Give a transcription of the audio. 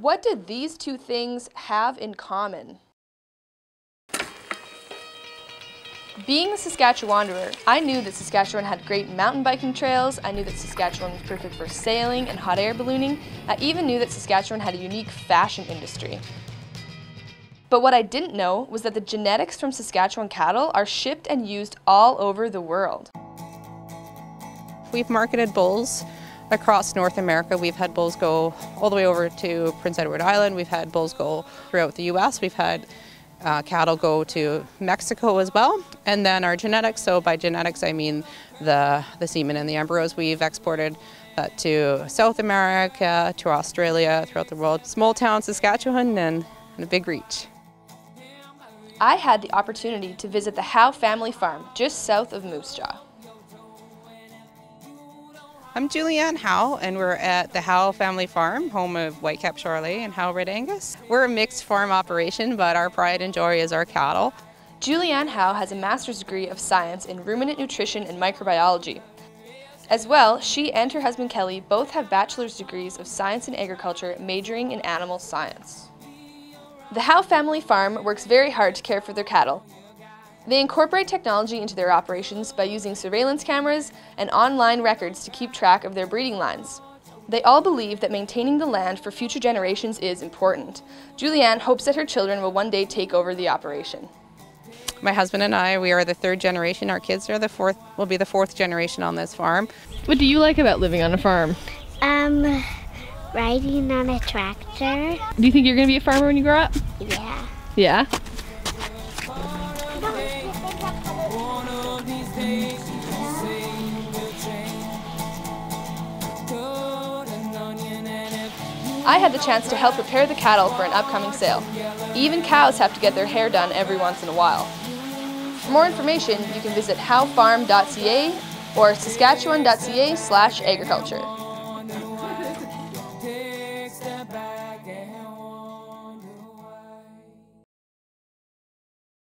What did these two things have in common? Being a Saskatchewanderer, I knew that Saskatchewan had great mountain biking trails, I knew that Saskatchewan was perfect for sailing and hot air ballooning, I even knew that Saskatchewan had a unique fashion industry. But what I didn't know was that the genetics from Saskatchewan cattle are shipped and used all over the world. We've marketed bulls across North America. We've had bulls go all the way over to Prince Edward Island. We've had bulls go throughout the US. We've had uh, cattle go to Mexico as well. And then our genetics, so by genetics I mean the, the semen and the embryos, we've exported to South America, to Australia, throughout the world. Small town Saskatchewan and, and a big reach. I had the opportunity to visit the Howe family farm just south of Moose Jaw. I'm Julianne Howe, and we're at the Howe Family Farm, home of Whitecap Charolais and Howe Red Angus. We're a mixed farm operation, but our pride and joy is our cattle. Julianne Howe has a master's degree of science in ruminant nutrition and microbiology. As well, she and her husband Kelly both have bachelor's degrees of science and agriculture majoring in animal science. The Howe family farm works very hard to care for their cattle. They incorporate technology into their operations by using surveillance cameras and online records to keep track of their breeding lines. They all believe that maintaining the land for future generations is important. Julianne hopes that her children will one day take over the operation. My husband and I, we are the third generation. Our kids are the fourth, will be the fourth generation on this farm. What do you like about living on a farm? Um, riding on a tractor. Do you think you're going to be a farmer when you grow up? Yeah. Yeah? I had the chance to help prepare the cattle for an upcoming sale. Even cows have to get their hair done every once in a while. For more information, you can visit howefarm.ca or saskatchewan.ca slash agriculture.